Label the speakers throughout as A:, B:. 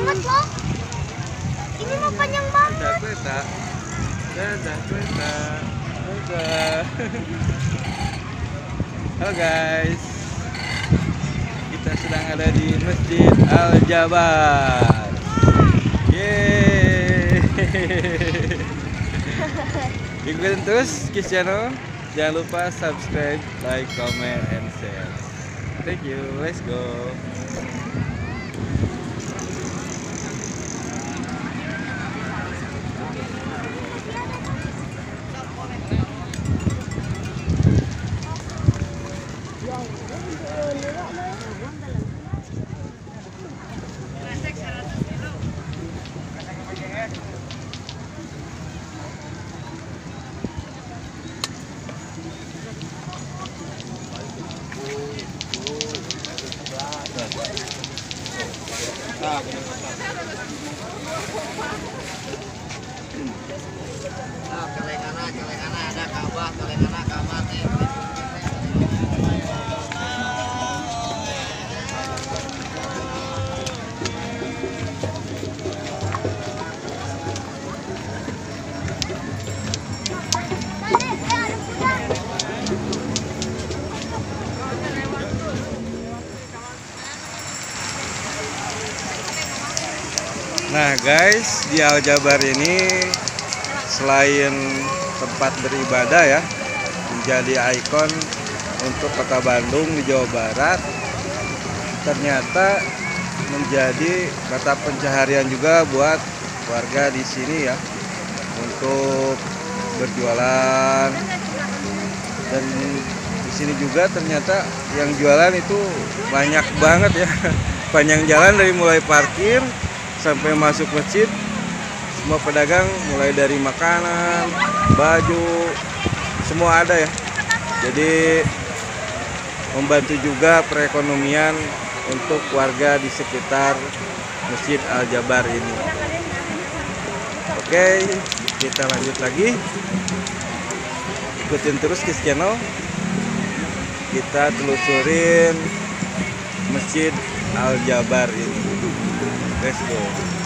A: banget loh. Ini mah panjang banget.
B: Ada kereta. Ada kereta. Dadah. Halo guys. Kita sedang ada di Masjid Al Jabar. Yeay. Ikutin terus Kiss Channel. Jangan lupa subscribe, like, comment, and share. Thank you. Let's go. Nah guys, di Al Jabar ini selain tempat beribadah ya, menjadi ikon untuk kota Bandung di Jawa Barat, ternyata menjadi mata pencaharian juga buat warga di sini ya, untuk berjualan. Dan di sini juga ternyata yang jualan itu banyak banget ya, panjang jalan dari mulai parkir sampai masuk masjid semua pedagang mulai dari makanan, baju, semua ada ya. Jadi membantu juga perekonomian untuk warga di sekitar Masjid Al Jabar ini. Oke, kita lanjut lagi. Ikutin terus Kiss Channel. Kita telusurin Masjid Al Jabar ini. Let's go.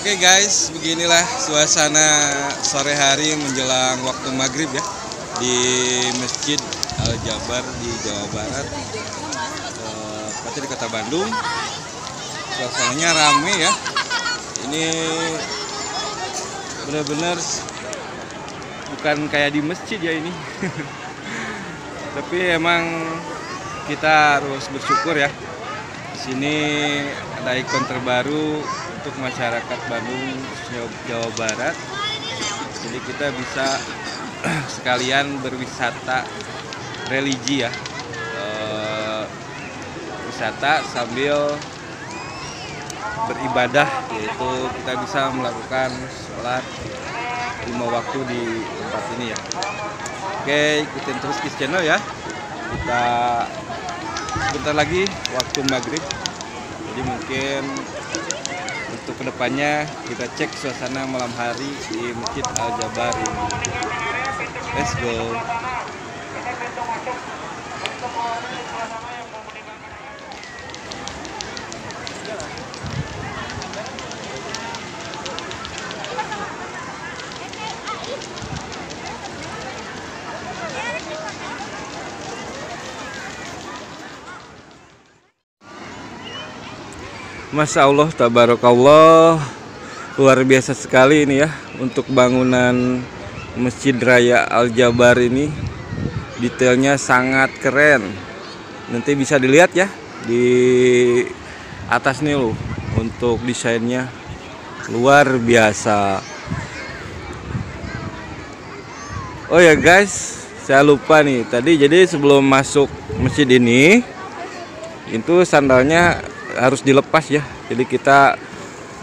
B: Oke guys, beginilah suasana sore hari menjelang waktu maghrib ya di Masjid Al Jabar di Jawa Barat, eh, tepatnya di kota Bandung. Suasananya rame ya. Ini benar-benar bukan kayak di masjid ya ini. Tapi emang kita harus bersyukur ya. Di sini ada ikon terbaru untuk masyarakat Bandung Jawa Barat. Jadi kita bisa sekalian berwisata religi ya. Eh, wisata sambil beribadah yaitu kita bisa melakukan sholat lima waktu di tempat ini ya. Oke, ikutin terus Kiss Channel ya. Kita sebentar lagi waktu maghrib. Jadi mungkin untuk ke depannya kita cek suasana malam hari di Masjid Al Jabar ini. Let's go. Masya Allah, tabarakallah. Luar biasa sekali ini ya Untuk bangunan Masjid Raya Al-Jabar ini. Detailnya sangat keren. Nanti bisa dilihat ya Di atas nih loh Untuk desainnya. Luar biasa. Oh ya guys Saya lupa nih. Tadi jadi sebelum masuk masjid ini Itu sandalnya harus dilepas ya. Jadi kita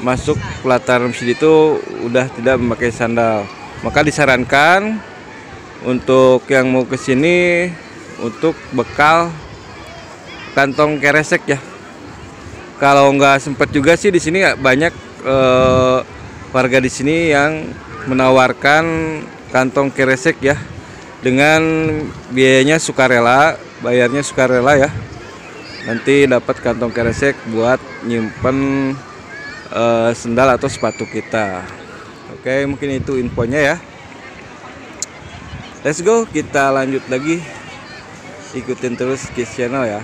B: masuk pelataran masjid itu udah tidak memakai sandal. Maka disarankan untuk yang mau ke sini untuk bekal kantong keresek ya. Kalau nggak sempat juga sih di sini banyak eh, warga di sini yang menawarkan kantong keresek ya dengan biayanya sukarela, bayarnya sukarela ya nanti dapat kantong keresek buat nyimpen eh, sendal atau sepatu kita. Oke mungkin itu infonya ya. Let's go kita lanjut lagi. Ikutin terus Kiss channel ya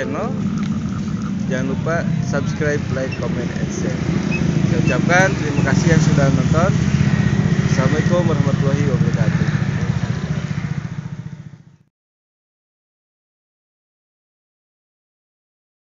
B: channel. Jangan lupa subscribe, like, comment, and share. Saya ucapkan terima kasih yang sudah nonton. Assalamualaikum warahmatullahi wabarakatuh.